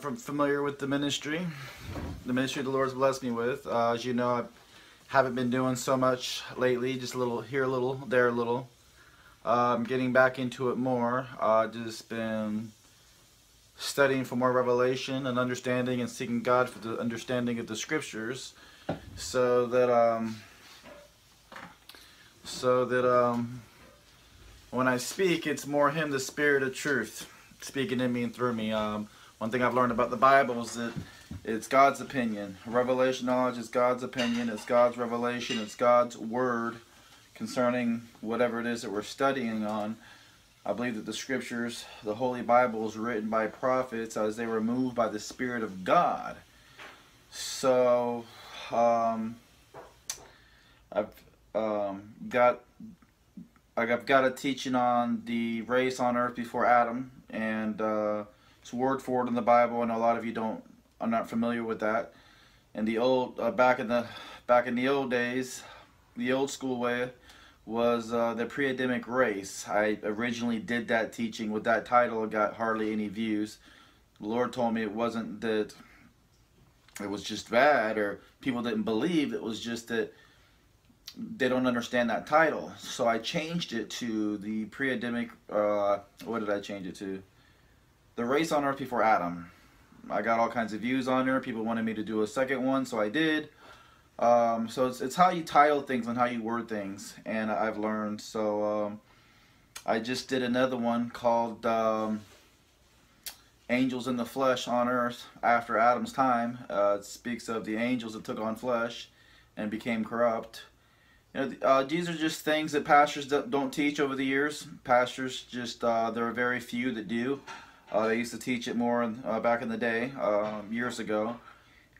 from familiar with the ministry, the ministry the Lord's blessed me with. Uh, as you know, I haven't been doing so much lately, just a little here, a little there, a little. I'm getting back into it more. Uh, just been studying for more revelation and understanding and seeking God for the understanding of the scriptures so that um, so that um, when I speak, it's more Him, the Spirit of truth, speaking in me and through me. Um, one thing I've learned about the Bible is that it's God's opinion. Revelation knowledge is God's opinion. It's God's revelation. It's God's word concerning whatever it is that we're studying on. I believe that the scriptures, the Holy Bible, is written by prophets as they were moved by the Spirit of God. So, um, I've um, got I've got a teaching on the race on earth before Adam, and uh, it's word for word in the Bible. Know a lot of you don't are not familiar with that. And the old uh, back in the back in the old days, the old school way was uh, the pre-Adamic race. I originally did that teaching with that title. It got hardly any views. The Lord told me it wasn't that it was just bad or people didn't believe. It was just that they don't understand that title. So I changed it to the pre-Adamic, uh, what did I change it to? The Race on Earth Before Adam. I got all kinds of views on there. People wanted me to do a second one, so I did. Um, so it's, it's how you title things and how you word things, and I've learned. So um, I just did another one called um, Angels in the Flesh on Earth after Adam's time. Uh, it speaks of the angels that took on flesh and became corrupt. You know, uh, these are just things that pastors don't teach over the years. Pastors just, uh, there are very few that do. Uh, they used to teach it more uh, back in the day, um, years ago.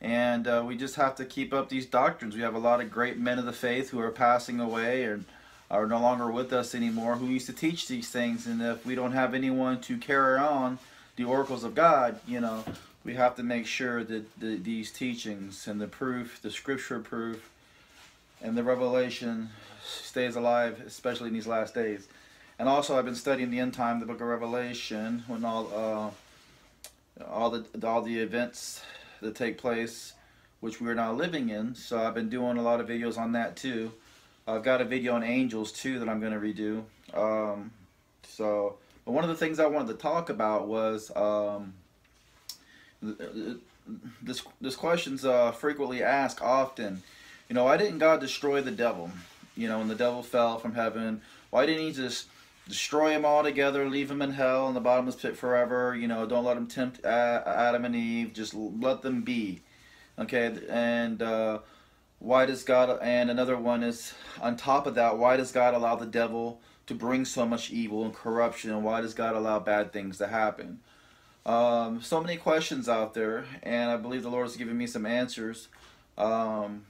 And uh, we just have to keep up these doctrines. We have a lot of great men of the faith who are passing away and are no longer with us anymore who used to teach these things. And if we don't have anyone to carry on the oracles of God, you know, we have to make sure that the, these teachings and the proof, the scripture proof, and the revelation stays alive, especially in these last days. And also, I've been studying the end time, the Book of Revelation, when all uh, all the all the events that take place, which we are now living in. So I've been doing a lot of videos on that too. I've got a video on angels too that I'm going to redo. Um, so, but one of the things I wanted to talk about was um, this. This question's uh, frequently asked often you know, why didn't God destroy the devil? You know, when the devil fell from heaven, why didn't he just destroy them all together, leave them in hell in the bottomless pit forever? You know, don't let them tempt Adam and Eve, just let them be. Okay, and uh, why does God, and another one is, on top of that, why does God allow the devil to bring so much evil and corruption, and why does God allow bad things to happen? Um, so many questions out there, and I believe the Lord has given me some answers. Um,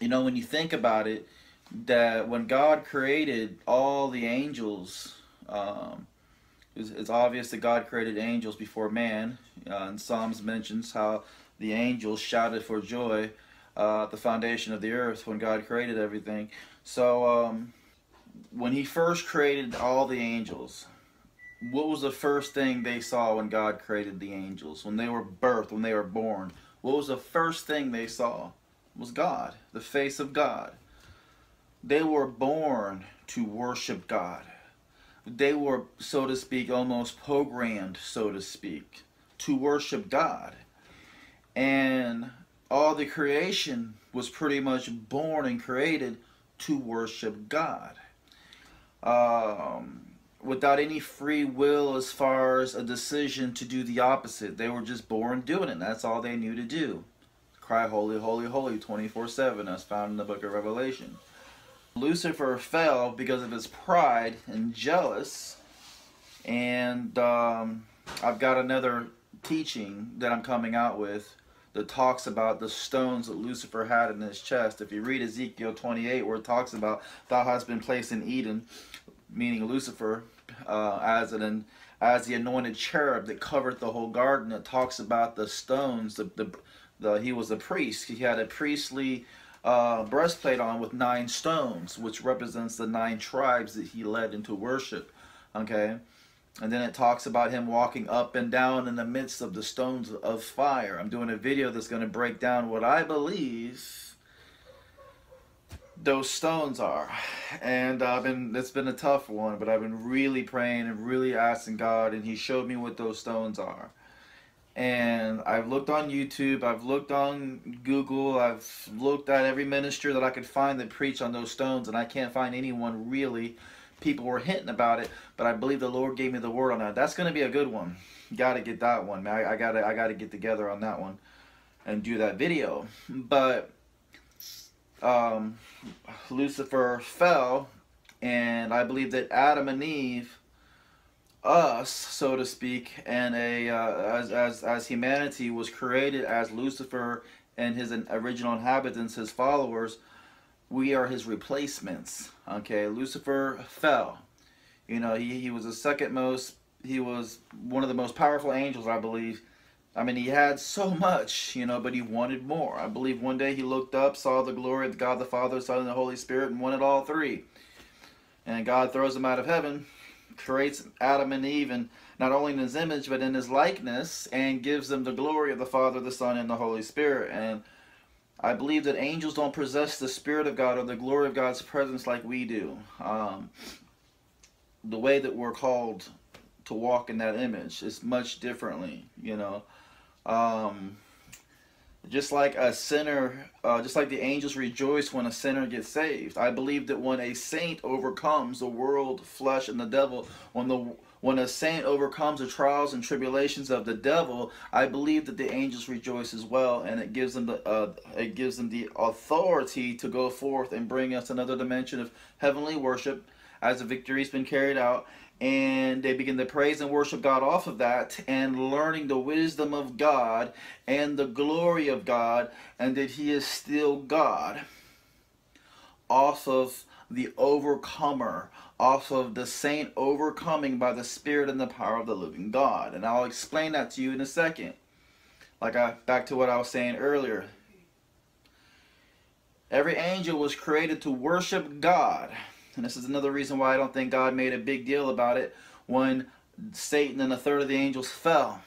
you know, when you think about it, that when God created all the angels, um, it's, it's, obvious that God created angels before man. Uh, and Psalms mentions how the angels shouted for joy uh, at the foundation of the earth when God created everything. So um, when he first created all the angels, what was the first thing they saw when God created the angels? When they were birthed, when they were born, what was the first thing they saw? was God, the face of God. They were born to worship God. They were, so to speak, almost programmed, so to speak, to worship God. And all the creation was pretty much born and created to worship God. Um, without any free will as far as a decision to do the opposite. They were just born doing it. That's all they knew to do cry holy, holy, holy 24-7 as found in the book of Revelation. Lucifer fell because of his pride and jealous and um, I've got another teaching that I'm coming out with that talks about the stones that Lucifer had in his chest. If you read Ezekiel 28 where it talks about thou hast been placed in Eden, meaning Lucifer, uh, as an as the anointed cherub that covered the whole garden, it talks about the stones, the, the the, he was a priest. He had a priestly uh, breastplate on with nine stones, which represents the nine tribes that he led into worship. Okay, And then it talks about him walking up and down in the midst of the stones of fire. I'm doing a video that's going to break down what I believe those stones are. And I've been it's been a tough one, but I've been really praying and really asking God and he showed me what those stones are. And I've looked on YouTube, I've looked on Google, I've looked at every minister that I could find that preach on those stones and I can't find anyone really people were hinting about it, but I believe the Lord gave me the word on that. That's going to be a good one. Got to get that one, man. I, I gotta I gotta get together on that one and do that video. But um, Lucifer fell, and I believe that Adam and Eve, us, so to speak, and a uh, as as as humanity was created as Lucifer and his original inhabitants, his followers we are his replacements. Okay, Lucifer fell. You know, he, he was the second most, he was one of the most powerful angels, I believe. I mean, he had so much, you know, but he wanted more. I believe one day he looked up, saw the glory of God the Father, Son, and the Holy Spirit, and wanted all three. And God throws him out of heaven, creates Adam and Eve, and not only in his image, but in his likeness, and gives them the glory of the Father, the Son, and the Holy Spirit. And I believe that angels don't possess the Spirit of God or the glory of God's presence like we do. Um, the way that we're called to walk in that image is much differently, you know. Um, just like a sinner, uh, just like the angels rejoice when a sinner gets saved. I believe that when a saint overcomes the world, flesh, and the devil, when the when a saint overcomes the trials and tribulations of the devil, I believe that the angels rejoice as well, and it gives them the uh, it gives them the authority to go forth and bring us another dimension of heavenly worship as the victory's been carried out and they begin to praise and worship God off of that and learning the wisdom of God and the glory of God and that he is still God off of the overcomer off of the saint overcoming by the spirit and the power of the living God. And I'll explain that to you in a second. Like I back to what I was saying earlier. Every angel was created to worship God. And this is another reason why I don't think God made a big deal about it when Satan and a third of the angels fell.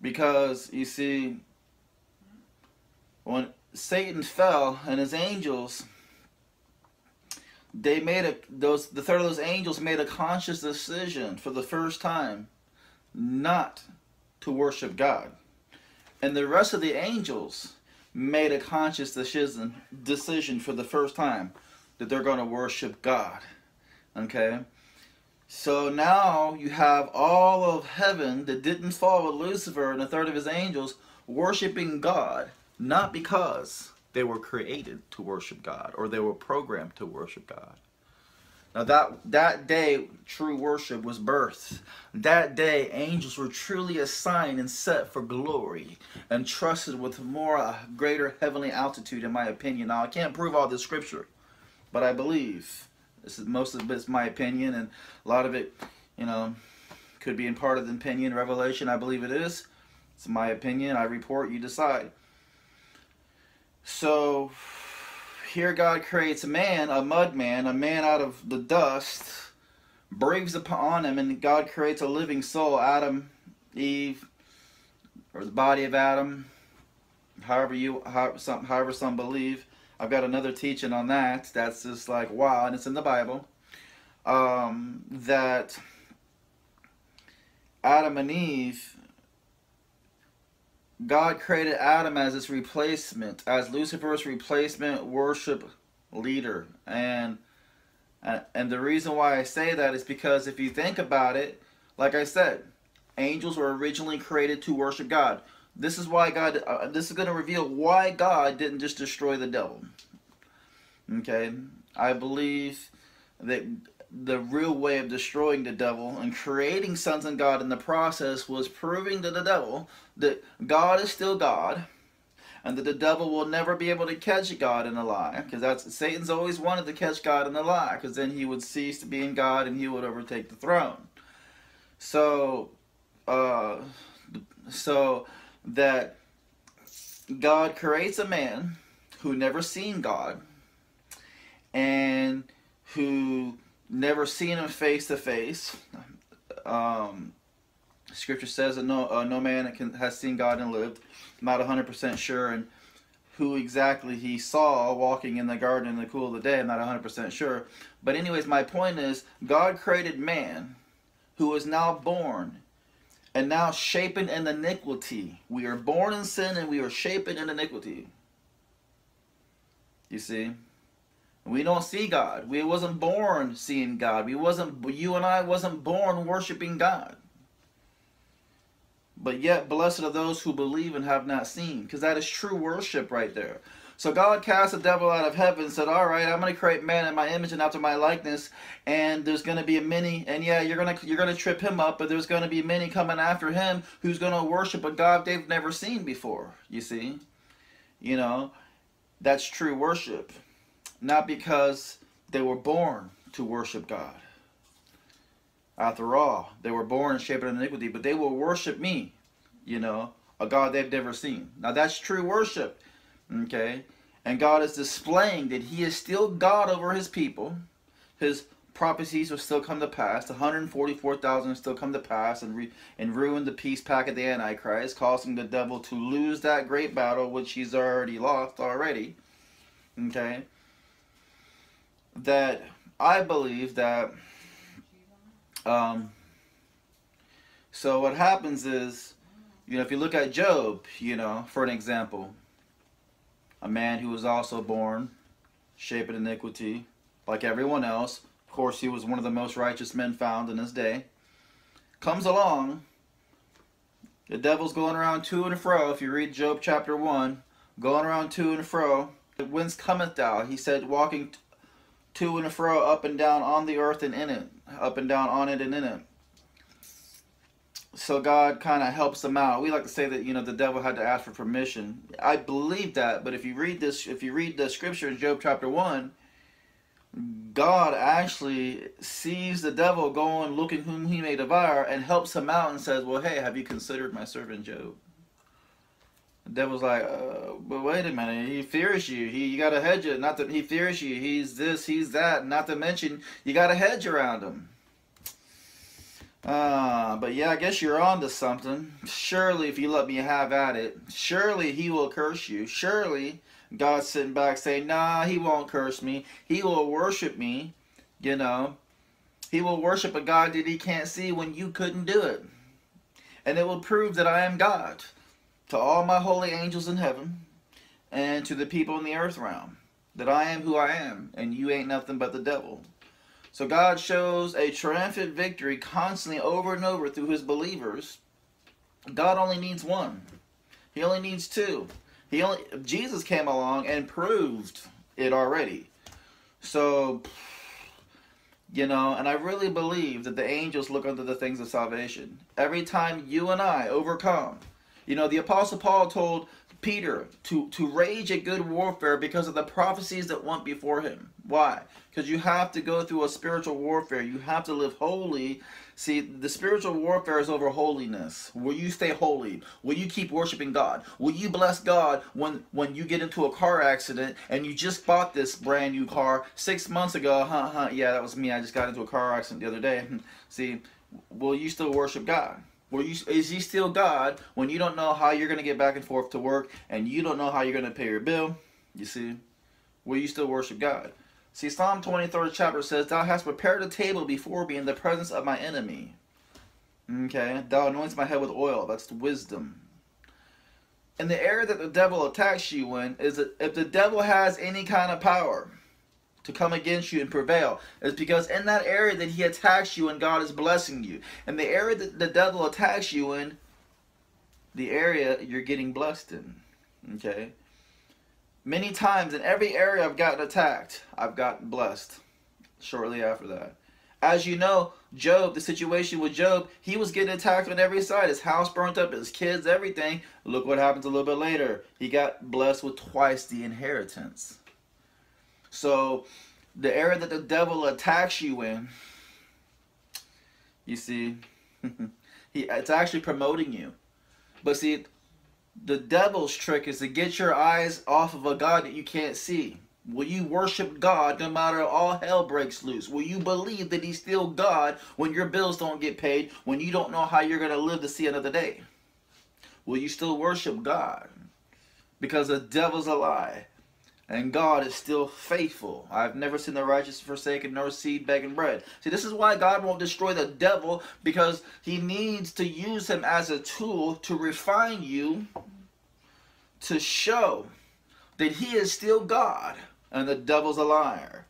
Because, you see, when Satan fell and his angels they made a those the third of those angels made a conscious decision for the first time not to worship God. And the rest of the angels made a conscious decision decision for the first time that they're going to worship God. Okay? So now you have all of heaven that didn't fall with Lucifer and a third of his angels worshiping God, not because they were created to worship God or they were programmed to worship God. Now that that day true worship was birthed. That day angels were truly assigned and set for glory and trusted with more uh, greater heavenly altitude in my opinion. Now I can't prove all this scripture, but I believe this is most of it's my opinion and a lot of it, you know, could be in part of the opinion revelation. I believe it is. It's my opinion. I report, you decide. So here God creates a man, a mud man, a man out of the dust, breathes upon him, and God creates a living soul, Adam, Eve, or the body of Adam, however you, some, however some believe. I've got another teaching on that. That's just like, wow, and it's in the Bible. Um, that Adam and Eve God created Adam as his replacement, as Lucifer's replacement worship leader. And and the reason why I say that is because if you think about it, like I said, angels were originally created to worship God. This is why God, uh, this is going to reveal why God didn't just destroy the devil. Okay, I believe that the real way of destroying the devil and creating sons and God in the process was proving to the devil that God is still God and that the devil will never be able to catch God in a lie because that's Satan's always wanted to catch God in a lie because then he would cease to being God and he would overtake the throne. So, uh, so that God creates a man who never seen God and who never seen him face to face. um, Scripture says that no uh, no man can, has seen God and lived. I'm not 100% sure and who exactly he saw walking in the garden in the cool of the day. I'm not 100% sure. But anyways, my point is God created man who is now born and now shapen in iniquity. We are born in sin and we are shapen in iniquity. You see? We don't see God. We wasn't born seeing God. We wasn't you and I wasn't born worshiping God. But yet blessed are those who believe and have not seen, because that is true worship right there. So God cast the devil out of heaven said, all right, I'm going to create man in my image and after my likeness. And there's going to be a many, and yeah, you're going to you're going to trip him up, but there's going to be many coming after him who's going to worship a God they've never seen before, you see? You know, that's true worship. Not because they were born to worship God. After all, they were born shaped in iniquity, but they will worship me, you know, a God they've never seen. Now that's true worship. Okay? And God is displaying that He is still God over His people. His prophecies will still come to pass. The 144,000 will still come to pass and, and ruin the peace pact of the Antichrist, causing the devil to lose that great battle, which he's already lost already. Okay? That I believe that. Um, so what happens is, you know, if you look at Job, you know, for an example, a man who was also born, shaped in iniquity, like everyone else. Of course, he was one of the most righteous men found in his day. Comes along, the devil's going around to and fro. If you read Job chapter 1, going around to and fro. Whence cometh thou? He said, walking to and fro, up and down on the earth and in it, up and down on it and in it so God kind of helps them out. We like to say that you know the devil had to ask for permission. I believe that, but if you read this, if you read the scripture in Job chapter one, God actually sees the devil going, looking whom he may devour, and helps him out and says, "Well, hey, have you considered my servant Job?" The devil's like, uh, "But wait a minute, he fears you. He you got to hedge it. Not that he fears you. He's this, he's that. Not to mention, you got to hedge around him." Uh, but yeah, I guess you're on to something. Surely, if you let me have at it, surely he will curse you. Surely, God's sitting back saying, nah, he won't curse me. He will worship me, you know. He will worship a God that he can't see when you couldn't do it. And it will prove that I am God to all my holy angels in heaven and to the people in the earth realm. That I am who I am, and you ain't nothing but the devil. So God shows a triumphant victory constantly over and over through his believers. God only needs one. He only needs two. He only Jesus came along and proved it already. So you know, and I really believe that the angels look unto the things of salvation. Every time you and I overcome, you know, the Apostle Paul told Peter to, to rage a good warfare because of the prophecies that went before him. Why? Because you have to go through a spiritual warfare. You have to live holy. See, the spiritual warfare is over holiness. Will you stay holy? Will you keep worshiping God? Will you bless God when, when you get into a car accident and you just bought this brand new car six months ago? Huh, huh, yeah, that was me. I just got into a car accident the other day. See, will you still worship God? You, is he still God when you don't know how you're going to get back and forth to work and you don't know how you're going to pay your bill? You see? Will you still worship God? See, Psalm 23rd chapter says, Thou hast prepared a table before me in the presence of my enemy. Okay? Thou anoints my head with oil. That's wisdom. And the area that the devil attacks you in is if the devil has any kind of power, to come against you and prevail is because in that area that he attacks you and God is blessing you. And the area that the devil attacks you in, the area you're getting blessed in. Okay? Many times in every area I've gotten attacked, I've gotten blessed shortly after that. As you know, Job, the situation with Job, he was getting attacked on every side. His house burnt up, his kids, everything. Look what happens a little bit later. He got blessed with twice the inheritance. So the area that the devil attacks you in, you see, he it's actually promoting you. But see, the devil's trick is to get your eyes off of a God that you can't see. Will you worship God no matter all hell breaks loose? Will you believe that He's still God when your bills don't get paid, when you don't know how you're going to live to see another day? Will you still worship God? Because the devil's a lie. And God is still faithful. I've never seen the righteous forsaken nor seed begging bread. See, this is why God won't destroy the devil because he needs to use him as a tool to refine you to show that he is still God and the devil's a liar.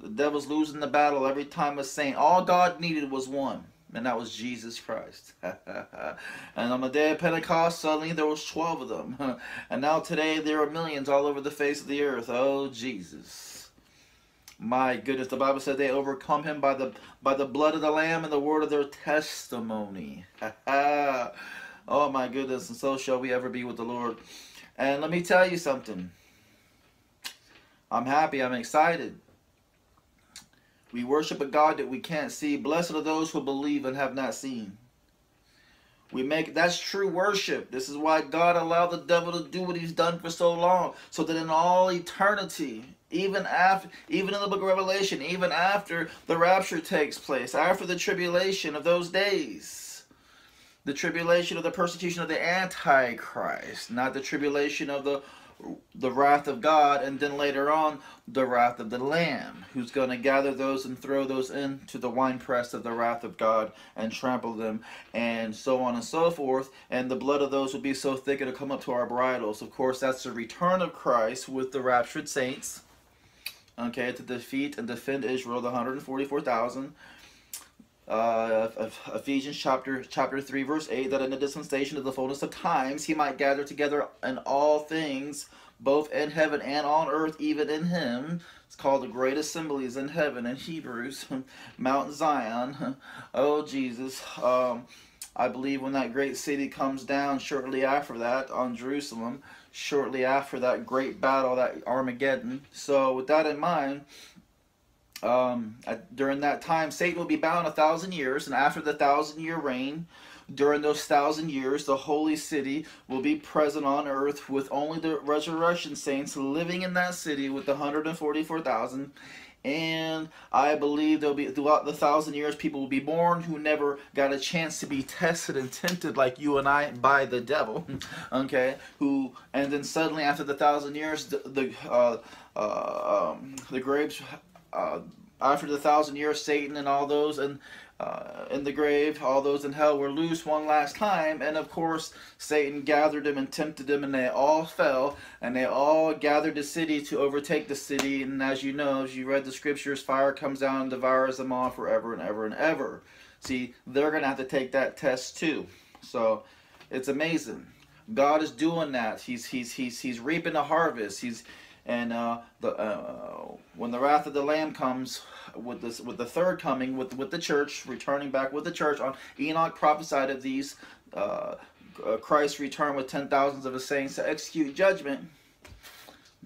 The devil's losing the battle every time a saint. All God needed was one, and that was Jesus Christ. and on the day of Pentecost, suddenly there was 12 of them. and now today there are millions all over the face of the earth. Oh, Jesus. My goodness, the Bible said they overcome him by the by the blood of the Lamb and the word of their testimony. oh my goodness, and so shall we ever be with the Lord. And let me tell you something. I'm happy. I'm excited. We worship a God that we can't see. Blessed are those who believe and have not seen. We make that's true worship. This is why God allowed the devil to do what he's done for so long, so that in all eternity, even after even in the book of Revelation, even after the rapture takes place, after the tribulation of those days, the tribulation of the persecution of the antichrist, not the tribulation of the the wrath of God, and then later on, the wrath of the Lamb, who's going to gather those and throw those into the winepress of the wrath of God and trample them, and so on and so forth. And the blood of those will be so thick it'll come up to our bridles. Of course, that's the return of Christ with the raptured saints, okay, to defeat and defend Israel, the 144,000. Uh, Ephesians chapter chapter 3 verse 8 that in the dispensation of the fullness of times he might gather together in all things both in heaven and on earth even in him. It's called the great assemblies in heaven in Hebrews Mount Zion. Oh Jesus um, I believe when that great city comes down shortly after that on Jerusalem shortly after that great battle that Armageddon. So with that in mind um, at, during that time, Satan will be bound a thousand years, and after the thousand year reign, during those thousand years, the holy city will be present on earth with only the resurrection saints living in that city with the 144,000. And I believe there'll be throughout the thousand years, people will be born who never got a chance to be tested and tempted like you and I by the devil. Okay, who and then suddenly after the thousand years, the the uh, uh, um, the graves uh, after the thousand years, Satan and all those and uh, in the grave, all those in hell were loose one last time, and of course Satan gathered them and tempted them, and they all fell, and they all gathered the city to overtake the city. And as you know, as you read the scriptures, fire comes down and devours them all forever and ever and ever. See, they're gonna have to take that test too. So it's amazing. God is doing that. He's he's he's he's reaping the harvest. He's and uh, the uh, when the wrath of the Lamb comes with this with the third coming with with the church returning back with the church on Enoch prophesied of these uh, uh Christ return with ten thousands of his saints to execute judgment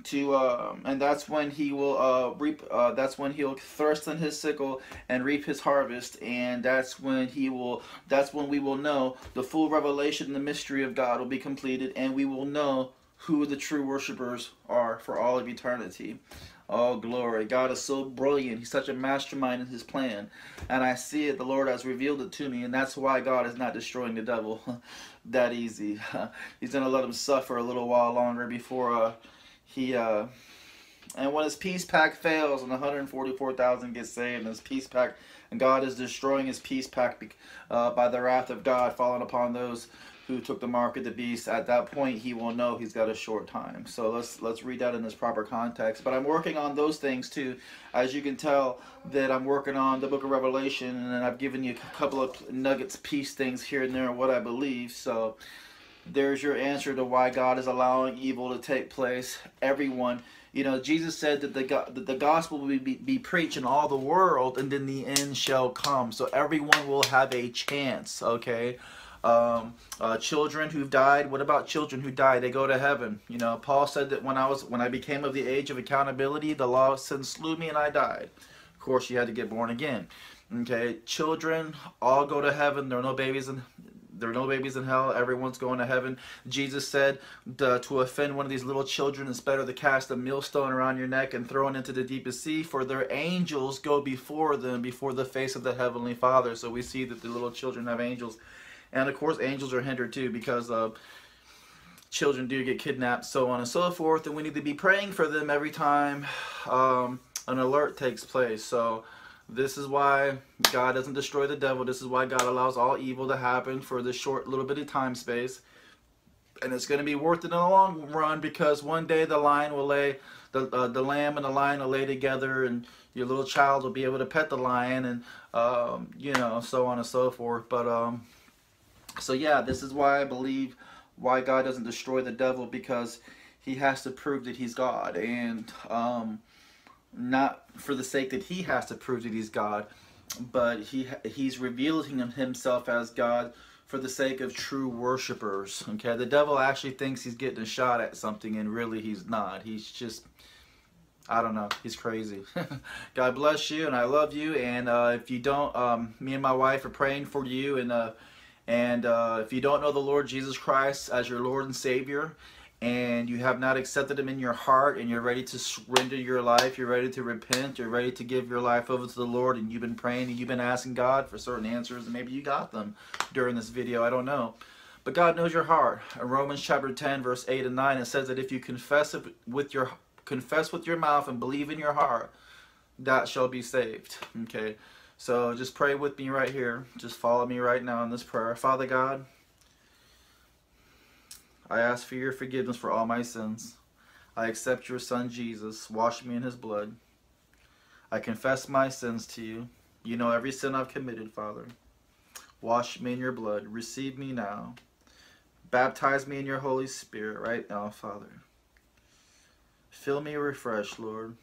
to uh, and that's when he will uh, reap uh, that's when he'll thrust in his sickle and reap his harvest. And that's when he will that's when we will know the full revelation the mystery of God will be completed. And we will know who the true worshipers are for all of eternity. Oh, glory. God is so brilliant. He's such a mastermind in his plan. And I see it. The Lord has revealed it to me. And that's why God is not destroying the devil that easy. He's going to let him suffer a little while longer before uh, he... Uh, and when his peace pact fails and 144,000 get saved and his peace pact... And God is destroying his peace pact uh, by the wrath of God falling upon those who took the mark of the beast. At that point he will know he's got a short time. So let's let's read that in this proper context. But i'm working on those things too. As you can tell that i'm working on the book of revelation and i've given you a couple of nuggets piece things here and there what i believe. So there's your answer to why god is allowing evil to take place. Everyone you know jesus said that the, that the gospel will be, be preached in all the world and then the end shall come. So everyone will have a chance okay um, uh, children who've died. What about children who die? They go to heaven. You know, Paul said that when I was when I became of the age of accountability, the law of sin slew me and I died. Of course, you had to get born again. Okay, children all go to heaven. There are no babies in there are no babies in hell. Everyone's going to heaven. Jesus said to, to offend one of these little children, it's better to cast a millstone around your neck and throw it into the deepest sea, for their angels go before them, before the face of the Heavenly Father. So we see that the little children have angels. And of course, angels are hindered too because uh, children do get kidnapped, so on and so forth. And we need to be praying for them every time um, an alert takes place. So this is why God doesn't destroy the devil. This is why God allows all evil to happen for this short little bit of time space. And it's going to be worth it in the long run because one day the lion will lay, the, uh, the lamb and the lion will lay together and your little child will be able to pet the lion and, um, you know, so on and so forth. But, um, so yeah, this is why I believe why God doesn't destroy the devil because he has to prove that he's God. And, um, not for the sake that he has to prove that he's God, but he he's revealing himself as God for the sake of true worshipers. Okay, the devil actually thinks he's getting a shot at something, and really he's not. He's just I don't know. He's crazy. God bless you, and I love you. And uh, if you don't, um, me and my wife are praying for you. And uh, and uh, if you don't know the Lord Jesus Christ as your Lord and Savior, and you have not accepted him in your heart and you're ready to surrender your life, you're ready to repent, you're ready to give your life over to the Lord and you've been praying and you've been asking God for certain answers and maybe you got them during this video, I don't know. But God knows your heart. In Romans chapter 10 verse 8 and 9 it says that if you confess it with your confess with your mouth and believe in your heart, that shall be saved. Okay. So just pray with me right here. Just follow me right now in this prayer. Father God, I ask for your forgiveness for all my sins. I accept your Son Jesus. Wash me in his blood. I confess my sins to you. You know every sin I've committed, Father. Wash me in your blood. Receive me now. Baptize me in your Holy Spirit right now, Father. Fill me refresh, Lord.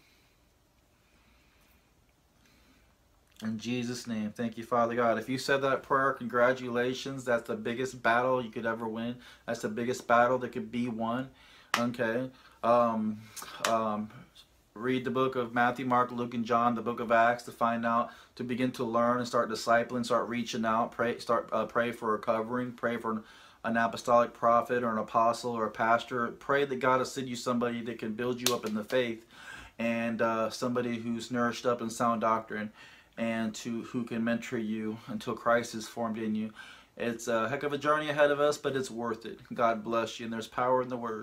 In Jesus' name, thank you, Father God. If you said that prayer, congratulations. That's the biggest battle you could ever win. That's the biggest battle that could be won. Okay. Um, um, read the book of Matthew, Mark, Luke, and John, the book of Acts, to find out, to begin to learn and start discipling, start reaching out, pray, start uh, pray for a covering, pray for an, apostolic prophet or an apostle or a pastor. Pray that God will send you somebody that can build you up in the faith and uh, somebody who's nourished up in sound doctrine and to who can mentor you until Christ is formed in you. It's a heck of a journey ahead of us, but it's worth it. God bless you, and there's power in the word.